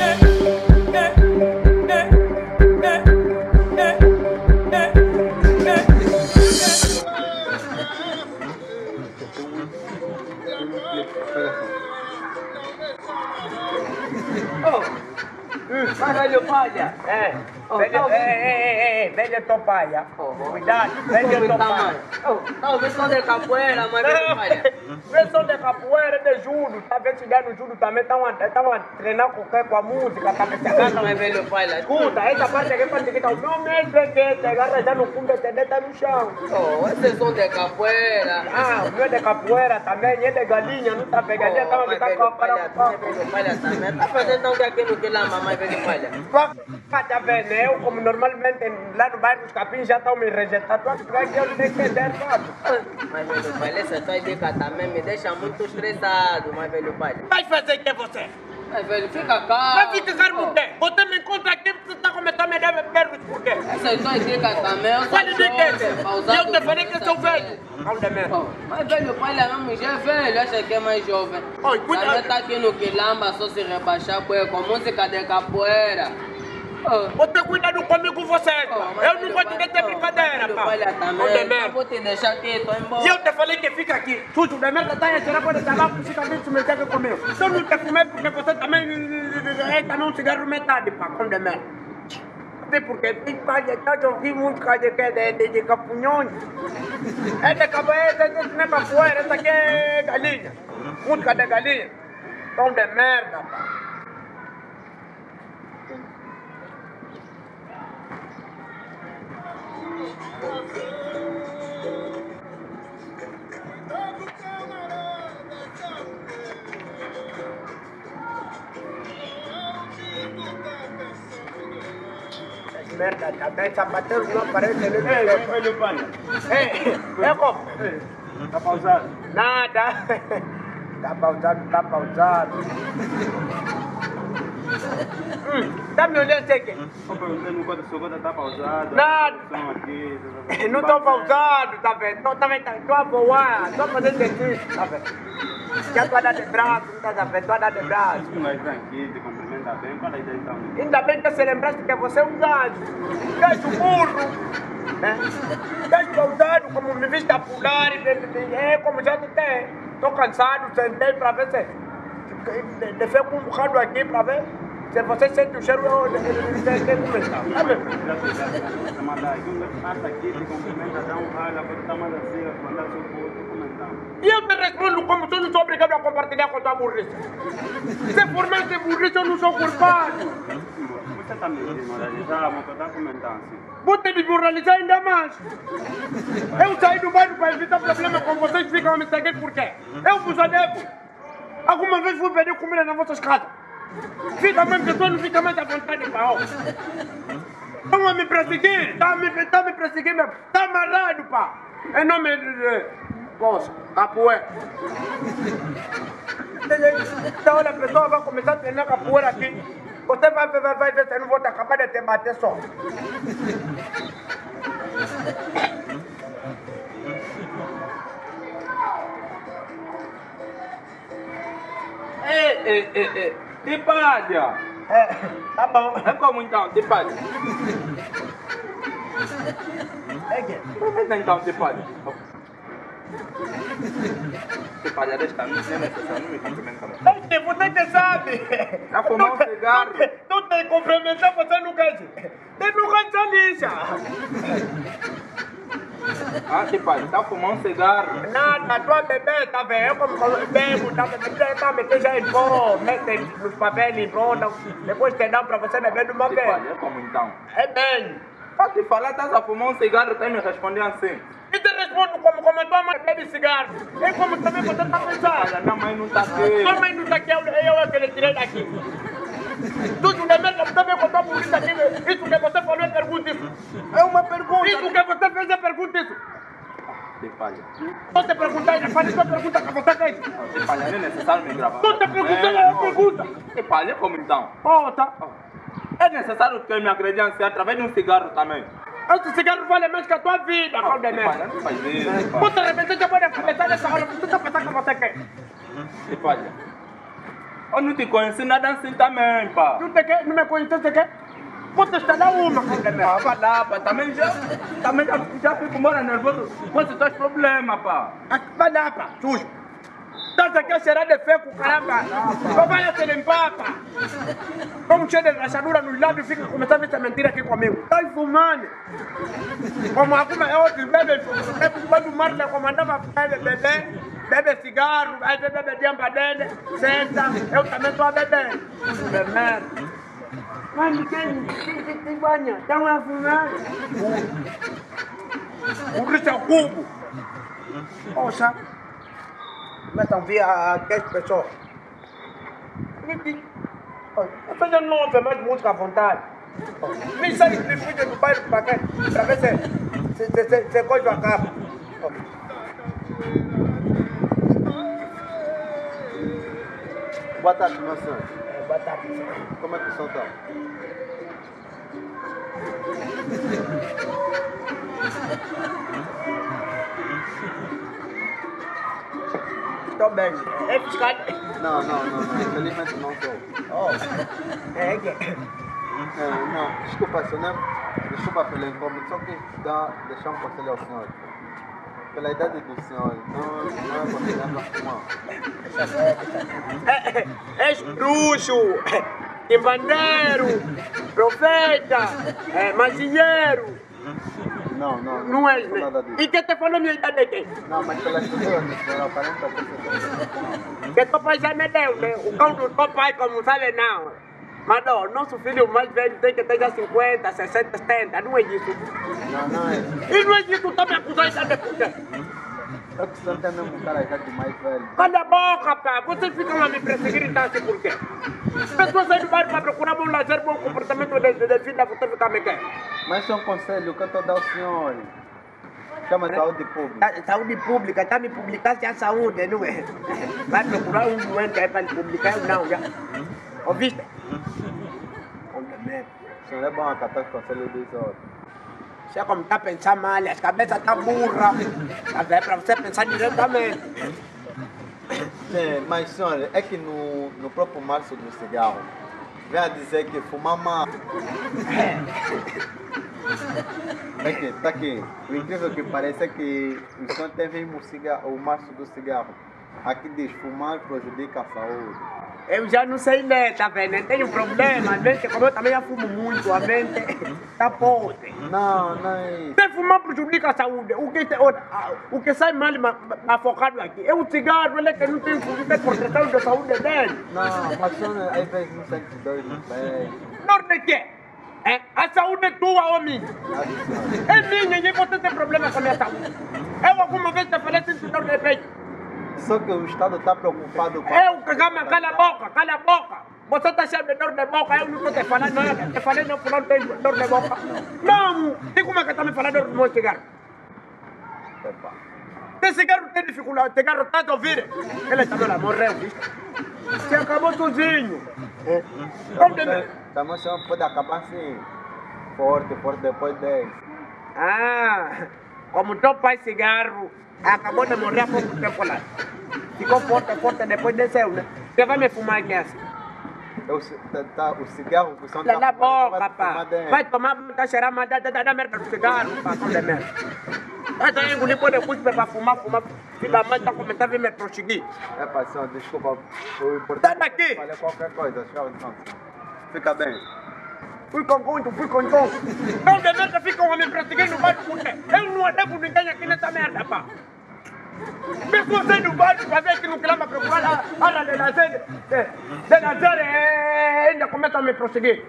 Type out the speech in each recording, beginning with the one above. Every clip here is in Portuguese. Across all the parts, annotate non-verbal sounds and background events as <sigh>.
yeah. Mas velho palha. É. Oh, Velho, tá é, é, é, é, velho topaia. Oh. Cuidado, velho topaia. Não, versão de capoeira, mas velho palha. <laughs> Versão de capoeira, de judo. Tá vendo chegar no judo também, tava, tava treinando com, com a música, tá chegando. Mas velho palha. Escuta, essa parte aqui para que tá o meu mestre é que agarra já no fundo e deita no chão. Oh, esse som de capoeira. Ah, o meu é de capoeira também, é de galinha, não tá pegadinha, tava tá velho com a palha, para velho palha também. Tá fazendo então que aqui no que lá, mamãe Tá vendo? Eu, como normalmente lá no bairro dos Capins já estão me rejeitando, tu acha que eu tenho que ter fato? Mas velho palha, essa tua dica também me deixa muito estressado, mas velho palha. Vai fazer que você? Mas velho, fica calmo. Vai ficar por quê? Você me encontra aqui, você está começando a me dar perguntas por quê? Essa tua dica também, é usar E eu te falei que eu sou velho. Oh, mas velho palha mesmo já é velho, acha que é mais jovem. Oi, cuida- Também tá aqui no Quilamba, só se rebaixar com com música de capoeira. Oh. Você cuidado comigo, você. Oh, eu não vou te deixar brincadeira, pá. Onde também, não mesmo? vou te deixar aqui, tô embora. E eu te falei que fica aqui. Sujo de merda, tá que pode estar lá, fica dentro do mercado comigo. Eu não te fumei porque você também é também um cigarro metade, pá, com de merda. Até porque tem palha, tá de ouvir música de, de, de, de, de capunhões. É de capoeira, essa não é capoeira, essa aqui é galinha. Música de galinha. Tom de merda, pá. Merda, também sapateiro não aparece nem Ei, vem velho palha. Ei, é como? Tá pausado? Nada. Tá pausado, tá pausado. Hum, tá me olhando aqui? Tô perguntando no quanto sua conta tá pausada. Nada. Aqui. tá- tá- Não tô pausado, tá vendo? Também tá, tô a voar, tô fazendo exercício, tá vendo? Já tô a dar de braço, não tá vendo? Tô a dar de braço. Um aqui, te cumprimenta bem. Qual é a ideia então? Ainda bem que você lembraste que você é um gajo. Gajo burro. Né? Gajo pausado, como me viste a pular, e é como já te tem. Tô cansado, sentei pra ver se. de- Deixei um bocado aqui pra ver se você sente o cheiro de, de, de, de, de começar. Você. E eu te respondo como se eu não sou obrigado a compartilhar com a tua burrice. Se for mais de burrice, eu não sou culpado. Você tá me desmoralizando, mas eu tá comentando. Vou te desmoralizar ainda mais. Eu saí do bairro para evitar problema com vocês ficam me seguir por quê? Eu vos adevo. Alguma vez fui pedir comida nas vossas casas. Fica mesmo tu não fica mais à vontade para algo. Estão a me perseguir, está a me, tá a me perseguir mesmo. Está amarrado, pá. Em nome de... Poxa, capoeira. Então a pessoa vai começar a treinar capoeira aqui. Você vai vai, vai ver se não vou acabar de te bater só. Ei, ei, ei, ei. Tipalha! É, tá bom. É como então, Tipalha? É que... Aproveita então, Tipalha. Tipalha, deixa, não é necessário, não me cumprimenta mais. É que você que sabe. Já fumou um te- cigarro? Tu te, te cumprimentar, você não quer. Você não quer essa Ah, Tipalha, tá fumando um cigarro? Nada, tua bebê tá vendo? Eu como bebo, tá já tá metendo já em pó, mete nos papéis em pó, não- depois te dá pra você beber de uma vez. Tipalha, é como então? É bem. Pra te falar, estás a fumar um cigarro, tem me responder assim. E te respondo como, como a tua mãe bebe cigarro. É como também você tá Olha, pensando. minha mãe não tá aqui. Tua mãe não tá aqui, eu, eu é que ele tirei daqui. Tudo de merda, veio com tua bonita aqui. Isso que você falou é pergunta isso. É uma pergunta. Isso que você fez é pergunta isso. Tipalha. Tô te perguntando, faz tua pergunta que você fez. Tipalha, não é necessário me gravar. Tô te perguntando a pergunta. Tipalha, é como então? Oh, tá. É necessário que me acredite através de um cigarro também. Esse cigarro vale mais que a tua vida, de Tipalha, merda. não faz isso. Puta, de repente já pode começar nessa hora, você tá pensando que você quer. Tipalha. Eu não te conheci nada assim também, pá. Tu te quer? Não me conheceste quer? Vou testar lá uma. Ah, vai lá, pá. Também já, também já, já fico mora nervoso com esses problemas, pá. Ah, Vai lá, pá, sujo. Estás aqui a cheirar de feco, caramba. Vai a se limpar, pá. Como cheio de rachadura nos lábios, fica começando essa mentira aqui comigo. Tá fumando. Como alguma é outro, bebe, bebe, bebe o Marta comandava, bebe, bebe, bebe cigarro, aí bebe, bebe diamba dele, senta, eu também estou a beber. Bebe merda. Mas ninguém, quem que te banha? Estão a fumar. O risco é o cubo. Poxa. Começam a vir a 10 pessoas. Vocês já não ouvem mais música à vontade. Nem sabe que fica do bairro para cá, para ver se, se, se, se, se coisa acaba. Boa tarde, meu senhor. É, boa tarde. Como é que o senhor está? Estou bem. É fiscal. Não, não, não. Infelizmente não estou. Oh. É, é. É, não, desculpa, senhor. Né? Desculpa pelo incômodo, só que dá, deixar um conselho ao senhor. Pela idade do senhor, não, não é fumar. É, é, és bruxo, embandeiro, profeta, é, maginheiro. Não, não, Não és, sou né? E quem te falou minha idade é quem? Não, mas pelas pessoas, senhor, aparenta que você Que teu pai já me deu, né? O cão do teu pai, como sabe, não. Mas não, nosso filho mais velho tem que ter já 50, 60, 70, não é isso. Não, não é. E não é isso, tá me acusando de idade por quê? É que senhor tem mesmo cara já de mais velho. Cala a boca, pá! Vocês ficam a me perseguir então assim por quê? Pessoas saem do bairro para procurar bom lazer, bom comportamento de, de, de vida, você fica me quer. Mas isso é um conselho que eu estou dar ao senhor. Chama saúde pública. Tá- Saúde pública, tá me publicando a saúde, não é? Vai procurar um doente aí para publicar, não, já. Ouviste? Senhor é bom acatar os conselhos dos outros. Você como tá pensando mal, as cabeças tá burra. Tá vendo? Para você pensar diretamente. Sim, mas senhor, é que no, no próprio março do cigarro, vem a dizer que fumar mal. É que, tá aqui. O incrível que parece é que o senhor teve o, cigarro, o março do cigarro. Aqui diz, fumar prejudica a saúde. Eu já não sei ler, tá vendo? Não tenho problema. A mente, como eu também já fumo muito, a mente tá podre. Não, não é isso. Fumar prejudica a saúde, o que, olha, o que sai mal ma- ma- afocado aqui é o cigarro, ele que não tem proteção da saúde dele. Não, mas às vezes não sente dor no pé. Dor de quê? É, a saúde é tua senhor. É minha e você tem problema com a minha saúde. Eu alguma vez te falei sinto dor de peito. Só que o Estado está preocupado com. Eu, cala a boca, cala a boca. Você está cheio de dor de boca, eu não estou te falando nada. Te falei não, fulano tem dor de boca. Não, e como é que está me falando do meu cigarro? Epa. Tem cigarro tem dificuldade, cigarro tá a ouvir. Ele também lá morreu? Se acabou sozinho. É. Também, o pode acabar assim. Forte, forte depois dele. Ah, como teu pai cigarro acabou de morrer há pouco tempo lá. Ficou forte, forte, depois desceu, né? Você vai me fumar aqui assim? Eu, tá, tá, o cigarro que o senhor Cala a tá boca, vai pá. tomar, tá cheirando, mas dá, dá, dá merda do cigarro, pá, de merda. Daí engolir pôr de cuspe pra fumar, fumar. Filha da mãe tá começando a vir me prosseguir. É, pai, senhor, desculpa. O importante Sai daqui! fazer qualquer coisa. Tchau, então. Fica bem. Fui com conto, fui com conto. Não de merda ficam a me prosseguir no por quê? Eu não devo ninguém aqui nessa merda, pá. Saem do bairro pra ver que não clama procurar a área de lazer, de, lazer e ainda começam a me prosseguir.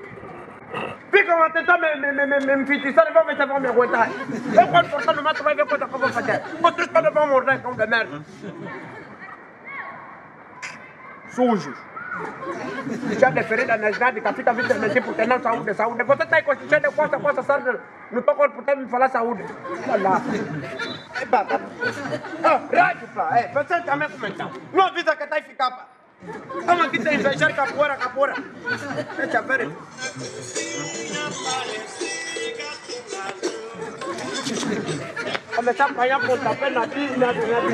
Ficam a tentar me, me, me, me, me enfeitiçar vão ver se vão me aguentar. Eu quando cortar no mato vai ver coisa que eu vou fazer. Outros todos vão morrer com de merda. Sujos. Já de ferida nas nádegas, fica vindo mentir porque não saúde, saúde. Você está cheio de costa, costa, sarda no teu corpo, tem me falar saúde. Olha lá. É, pá, pá. Ah, rádio, pá. É, você também comentar. Não avisa que está aí ficar, pá. Vamos aqui te invejar capoeira, capoeira. Deixa ver. Começar a apanhar pontapé na, na, na ver.